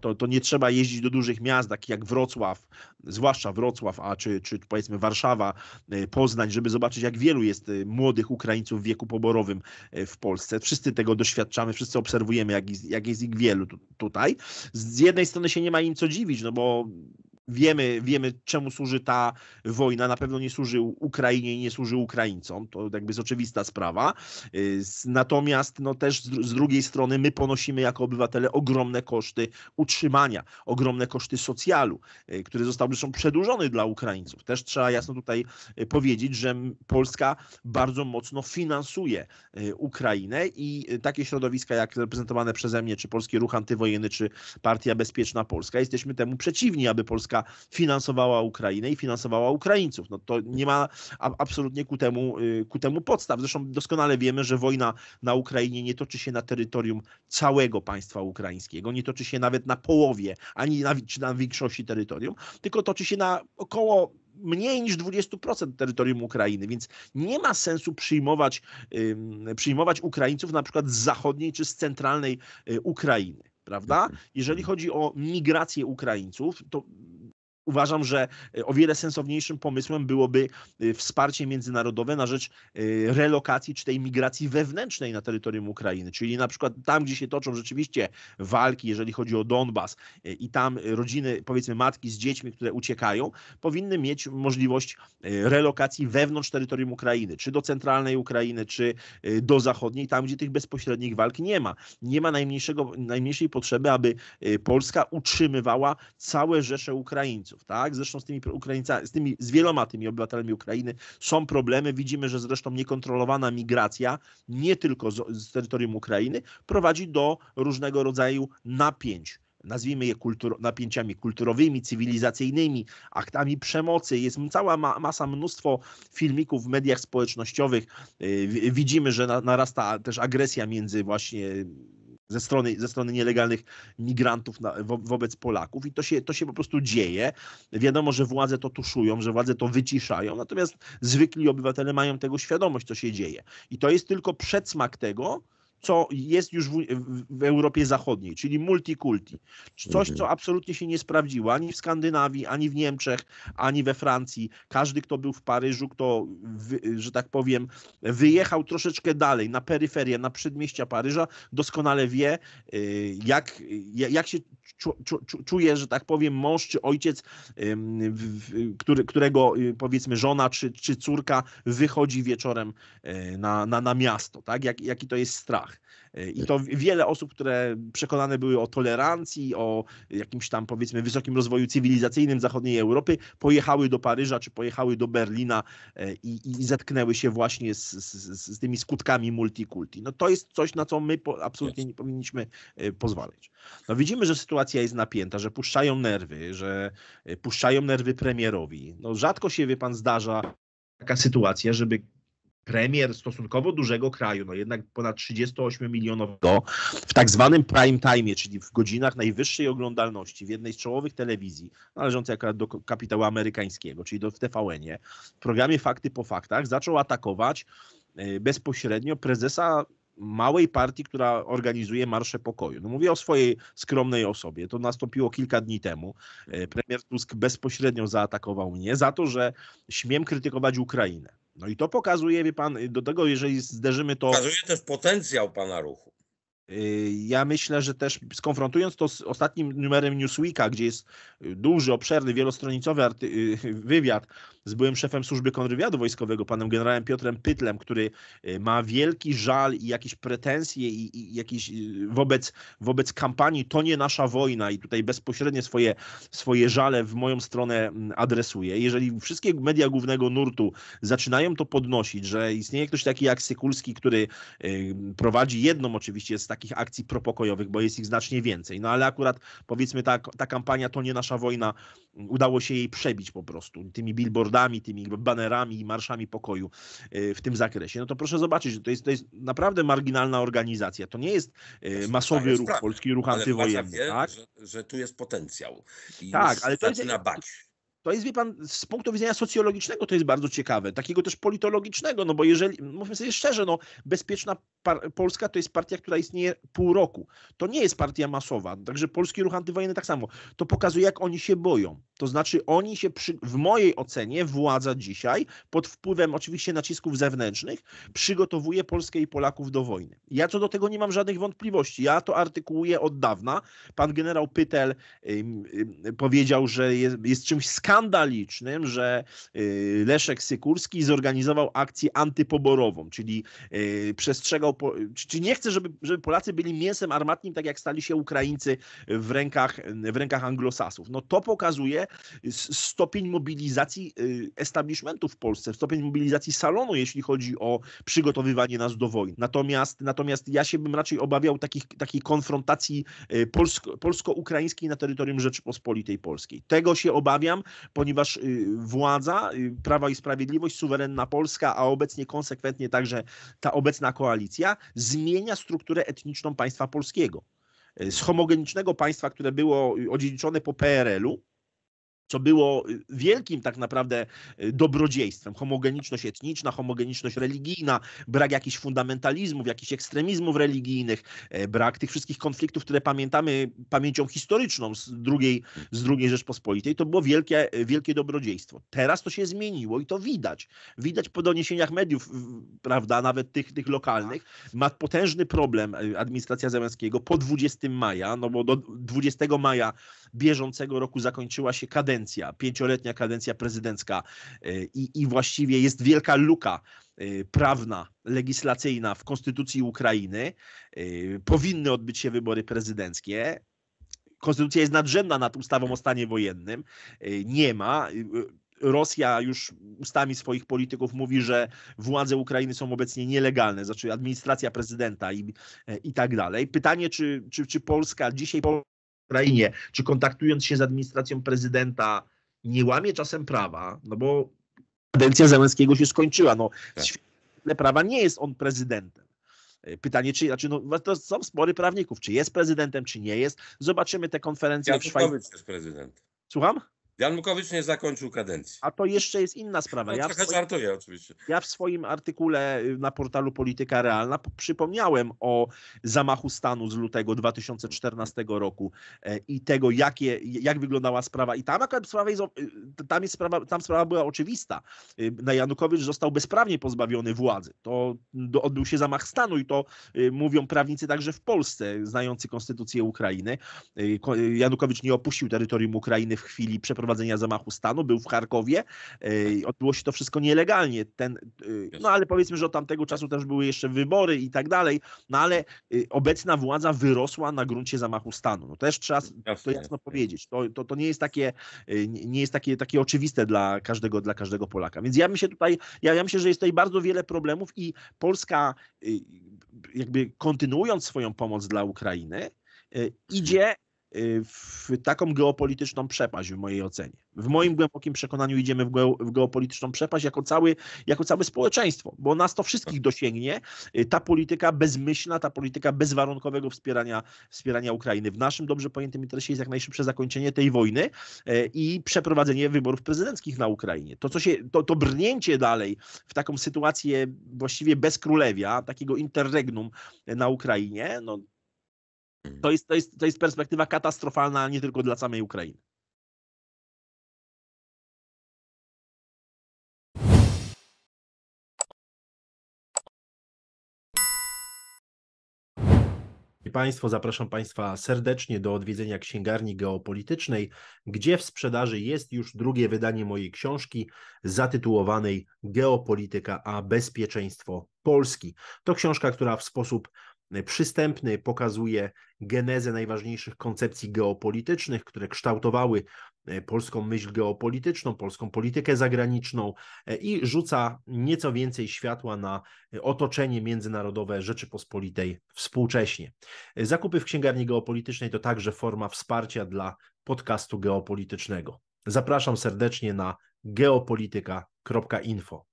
To, to nie trzeba jeździć do dużych miast, takich jak Wrocław, zwłaszcza Wrocław, a czy, czy powiedzmy Warszawa, Poznań, żeby zobaczyć, jak wielu jest młodych Ukraińców w wieku poborowym w Polsce. Wszyscy tego doświadczamy, wszyscy obserwujemy, jak jak jest ich wielu tutaj. Z jednej strony się nie ma im co dziwić, no bo Wiemy, wiemy, czemu służy ta wojna. Na pewno nie służy Ukrainie i nie służy Ukraińcom. To jakby jest oczywista sprawa. Y, natomiast no też z drugiej strony my ponosimy jako obywatele ogromne koszty utrzymania, ogromne koszty socjalu, y, który został zresztą przedłużony dla Ukraińców. Też trzeba jasno tutaj y, powiedzieć, że Polska bardzo mocno finansuje Ukrainę i takie środowiska jak reprezentowane przeze mnie, czy Polski Ruch Antywojenny, czy Partia Bezpieczna Polska, jesteśmy temu przeciwni, aby Polska finansowała Ukrainę i finansowała Ukraińców. No to nie ma absolutnie ku temu, y, ku temu podstaw. Zresztą doskonale wiemy, że wojna na Ukrainie nie toczy się na terytorium całego państwa ukraińskiego, nie toczy się nawet na połowie, ani na, czy na większości terytorium, tylko toczy się na około mniej niż 20% terytorium Ukrainy, więc nie ma sensu przyjmować, przyjmować Ukraińców na przykład z zachodniej czy z centralnej y, Ukrainy prawda? Jeżeli chodzi o migrację Ukraińców, to uważam, że e, o wiele sensowniejszym pomysłem byłoby e, wsparcie międzynarodowe na rzecz e, relokacji czy tej migracji wewnętrznej na terytorium Ukrainy, czyli na przykład tam, gdzie się toczą rzeczywiście walki, jeżeli chodzi o Donbas i tam rodziny, powiedzmy matki z dziećmi, które uciekają, powinny mieć możliwość relokacji wewnątrz terytorium Ukrainy, czy do centralnej Ukrainy, czy do zachodniej, tam, gdzie tych bezpośrednich walk nie ma. Nie ma najmniejszego, najmniejszej potrzeby, aby Polska utrzymywała całe rzesze Ukraińców tak? Zresztą z tymi Ukraińcami, z, tymi, z wieloma tymi obywatelami Ukrainy są problemy. Widzimy, że zresztą niekontrolowana migracja, nie tylko z, z terytorium Ukrainy, prowadzi do różnego rodzaju napięć nazwijmy je kultur, napięciami kulturowymi, cywilizacyjnymi, aktami przemocy. Jest cała ma, masa, mnóstwo filmików w mediach społecznościowych. Yy, widzimy, że na, narasta też agresja między właśnie ze strony, ze strony nielegalnych migrantów na, wo, wobec Polaków i to się, to się po prostu dzieje. Wiadomo, że władze to tuszują, że władze to wyciszają, natomiast zwykli obywatele mają tego świadomość, co się dzieje. I to jest tylko przedsmak tego, co jest już w, w, Europie Zachodniej, czyli multikulti. Coś, co absolutnie się nie sprawdziło ani w Skandynawii, ani w Niemczech, ani we Francji. Każdy, kto był w Paryżu, kto, że tak powiem, wyjechał troszeczkę dalej, na peryferię, na przedmieścia Paryża, doskonale wie, y, jak, jak się czuje, że tak powiem, mąż czy ojciec, który, którego y, powiedzmy żona czy, czy córka wychodzi wieczorem y, na, na, na miasto, tak? Jak, jaki to jest strach. Y, I to wiele osób, które przekonane były o tolerancji, o jakimś tam powiedzmy wysokim rozwoju cywilizacyjnym zachodniej Europy, pojechały do Paryża czy pojechały do Berlina i, i zetknęły się właśnie z, z, z tymi skutkami multikulti. No to jest coś, na co my absolutnie nie powinniśmy pozwalać. No widzimy, że sytuacja jest napięta, że puszczają nerwy, że e, puszczają nerwy premierowi. No rzadko się, wie pan, zdarza taka sytuacja, żeby premier stosunkowo dużego kraju, no jednak ponad 38 milionowego, w tak zwanym prime time, czyli w godzinach najwyższej oglądalności w jednej z czołowych telewizji, należącej akurat do kapitału amerykańskiego, czyli do, w TVN-ie, w programie Fakty po faktach, zaczął atakować e, bezpośrednio prezesa małej partii, która organizuje Marsze Pokoju. No mówię o swojej skromnej osobie. To nastąpiło kilka dni temu. E, premier Tusk bezpośrednio zaatakował mnie za to, że śmiem krytykować Ukrainę. No i to pokazuje, wie pan, do tego, jeżeli zderzymy to. Pokazuje też potencjał pana ruchu. Y, ja myślę, że też skonfrontując to z ostatnim numerem Newsweeka, gdzie jest y, duży, obszerny, wielostronicowy y, wywiad z byłym szefem służby kontrwywiadu wojskowego, panem generałem Piotrem Pytlem, który ma wielki żal i jakieś pretensje i, i jakieś wobec, wobec kampanii to nie nasza wojna i tutaj bezpośrednio swoje, swoje żale w moją stronę mm, adresuje. Jeżeli wszystkie media głównego nurtu zaczynają to podnosić, że istnieje ktoś taki jak Sykulski, który prowadzi jedną oczywiście z takich takich akcji propokojowych, bo jest ich znacznie więcej. No ale akurat powiedzmy ta, ta kampania to nie nasza wojna, udało się jej przebić po prostu tymi billboardami, tymi banerami i marszami pokoju y, w tym zakresie. No to proszę zobaczyć, że to jest, to jest naprawdę marginalna organizacja. To nie jest y, masowy ruch, polski ruch antywojenny. Wie, tak? że, że tu jest potencjał i tak, ale to zaczyna jest... bać. To jest, wie pan, z punktu widzenia socjologicznego to jest bardzo ciekawe, takiego też politologicznego, no bo jeżeli, mówmy sobie szczerze, no bezpieczna Polska to jest partia, która istnieje pół roku. To nie jest partia masowa, także Polski Ruch Antywojenny tak samo. To pokazuje, jak oni się boją. To znaczy, oni się, przy, w mojej ocenie, władza dzisiaj, pod wpływem oczywiście nacisków zewnętrznych, przygotowuje Polskę i Polaków do wojny. Ja co do tego nie mam żadnych wątpliwości. Ja to artykułuję od dawna. Pan generał Pytel powiedział, że jest, jest czymś skandalicznym, że y, Leszek Sykurski zorganizował akcję antypoborową, czyli y, przestrzegał, czyli nie chce, żeby, żeby Polacy byli mięsem armatnim, tak jak stali się Ukraińcy w rękach, w rękach anglosasów. No to pokazuje stopień mobilizacji y, establishmentu w Polsce, stopień mobilizacji salonu, jeśli chodzi o przygotowywanie nas do wojny. Natomiast, natomiast ja się bym raczej obawiał takich, takiej konfrontacji polsko, polsko-ukraińskiej na terytorium Rzeczypospolitej Polskiej. Tego się obawiam, ponieważ y, władza, y, Prawa i Sprawiedliwość, suwerenna Polska, a obecnie konsekwentnie także ta obecna koalicja zmienia strukturę etniczną państwa polskiego. Y, z homogenicznego państwa, które było odziedziczone po PRL-u, co było y, wielkim tak naprawdę y, dobrodziejstwem. Homogeniczność etniczna, homogeniczność religijna, brak jakichś fundamentalizmów, jakichś ekstremizmów religijnych, e, brak tych wszystkich konfliktów, które pamiętamy pamięcią historyczną z drugiej, z drugiej Rzeczpospolitej, to było wielkie, wielkie dobrodziejstwo. Teraz to się zmieniło i to widać. Widać po doniesieniach mediów, prawda, nawet tych, tych lokalnych. Ma potężny problem e, administracja Zełenskiego po 20 maja, no bo do 20 maja bieżącego roku zakończyła się kadencja, pięcioletnia kadencja prezydencka y, i, i właściwie jest wielka luka y, prawna, legislacyjna w konstytucji Ukrainy. Y, powinny odbyć się wybory prezydenckie. Konstytucja jest nadrzędna nad ustawą o stanie wojennym. Nie ma. Rosja już ustami swoich polityków mówi, że władze Ukrainy są obecnie nielegalne, znaczy administracja prezydenta i, i tak dalej. Pytanie, czy, czy, czy Polska dzisiaj Ukrainie, czy kontaktując się z administracją prezydenta, nie łamie czasem prawa, no bo kadencja Załęskiego się skończyła. No, tak. świetle prawa nie jest on prezydentem. E, pytanie, czy, znaczy, no, to są spory prawników, czy jest prezydentem, czy nie jest. Zobaczymy te konferencje ja w Szwajcarii. jest prezydent. Słucham? Janukowicz nie zakończył kadencji. A to jeszcze jest inna sprawa. No, ja trochę swoim, żartuję oczywiście. Ja w swoim artykule y, na portalu Polityka Realna przypomniałem o zamachu stanu z lutego 2014 roku e, i tego, jakie, jak wyglądała sprawa. I tam akurat sprawa jest, y, tam, jest sprawa, tam sprawa była oczywista. Y, na Janukowicz został bezprawnie pozbawiony władzy. To odbył się zamach stanu i to mówią prawnicy także w Polsce, znający konstytucję Ukrainy. Janukowicz nie opuścił terytorium Ukrainy w chwili przeprowadzenia przeprowadzenia zamachu stanu, był w Charkowie. E, odbyło się to wszystko nielegalnie. Ten, e, no ale powiedzmy, że od tamtego czasu też były jeszcze wybory i tak dalej. No ale e, obecna władza wyrosła na gruncie zamachu stanu. No też trzeba to jasno powiedzieć. To, to, to nie jest takie, nie jest takie, takie oczywiste dla każdego, dla każdego Polaka. Więc ja myślę tutaj, ja, ja myślę, że jest tutaj bardzo wiele problemów i Polska jakby kontynuując swoją pomoc dla Ukrainy, idzie Y, w taką geopolityczną przepaść w mojej ocenie. W moim głębokim przekonaniu idziemy w, ge w geopolityczną przepaść jako, cały, jako całe społeczeństwo, bo nas to wszystkich dosięgnie. Y, ta polityka bezmyślna, ta polityka bezwarunkowego wspierania, wspierania Ukrainy. W naszym dobrze pojętym interesie jest jak najszybsze zakończenie tej wojny y, i przeprowadzenie wyborów prezydenckich na Ukrainie. To, co się, to, to brnięcie dalej w taką sytuację właściwie bez królewia, takiego interregnum na Ukrainie, no. To jest, to, jest, to jest perspektywa katastrofalna nie tylko dla samej Ukrainy. Państwo, zapraszam Państwa serdecznie do odwiedzenia księgarni geopolitycznej, gdzie w sprzedaży jest już drugie wydanie mojej książki zatytułowanej Geopolityka a bezpieczeństwo Polski. To książka, która w sposób przystępny pokazuje genezę najważniejszych koncepcji geopolitycznych, które kształtowały e, polską myśl geopolityczną, polską politykę zagraniczną e, i rzuca nieco więcej światła na otoczenie międzynarodowe Rzeczypospolitej współcześnie. Zakupy w księgarni geopolitycznej to także forma wsparcia dla podcastu geopolitycznego. Zapraszam serdecznie na geopolityka.info.